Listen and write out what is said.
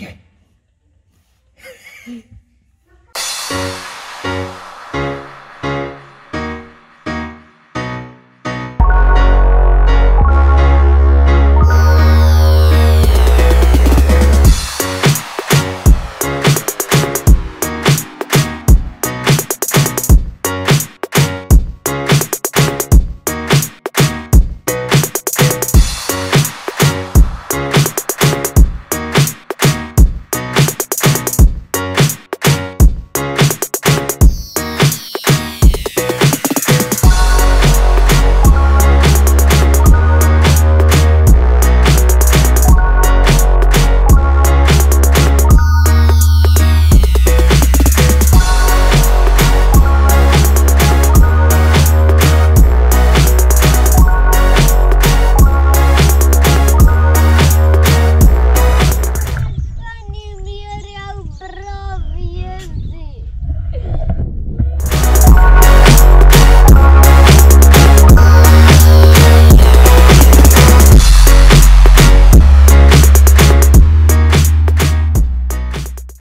早い。